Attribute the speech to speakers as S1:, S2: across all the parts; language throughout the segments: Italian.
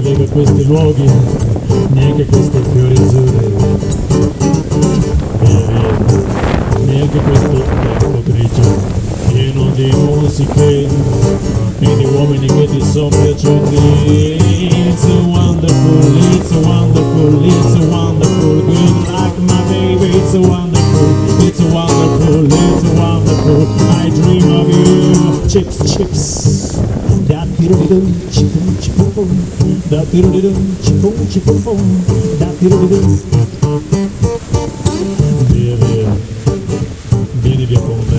S1: Collega a questi luoghi, neanche questi fiori azzurri. Via. Neanche questo tempo grigio, pieno di musiche e di uomini che ti sono piaciuti. It's wonderful, it's wonderful, it's wonderful, good like my baby. It's wonderful, it's wonderful, it's wonderful. I dream of you. Chips, chips. Tirudum, chipum, chipum, pum. Da tirudum, chipum, chipum, pum. Da tirudum. Via, via. Vieni via con me.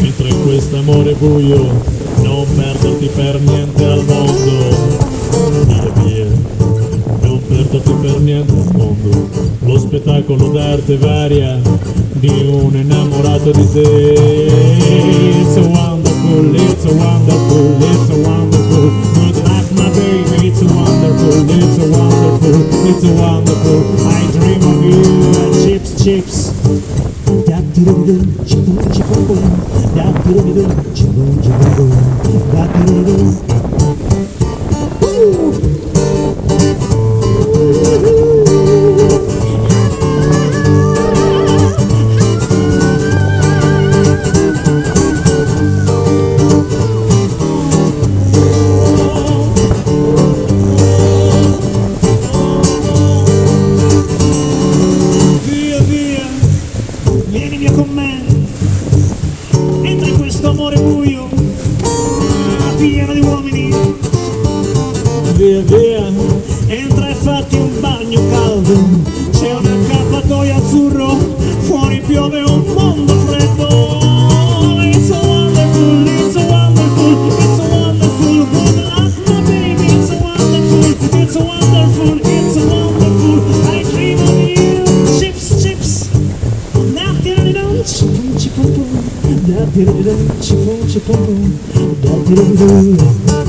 S1: Mentre in quest'amore buio non perderti per niente al mondo. Via, via. Non perderti per niente al mondo. Lo spettacolo d'arte varia di un innamorato di te. Wonderful, it's a wonderful. I dream of you, chips, chips. Da tirudum, chipum, chipum, pum. Da tirudum, chipum, chipum, pum. Da tirudum. Via, via, entra e fatti un bagno caldo. C'è un accappatoio azzurro, fuori piove un mondo freddo. It's a wonderful, it's a wonderful, it's a wonderful, good my baby. It's a wonderful, it's a wonderful, it's a wonderful. I dream of you. Chips, chips. Da tirudum, chipum, chipum, pum. Da tirudum, chipum, chipum, pum. Da tirudum.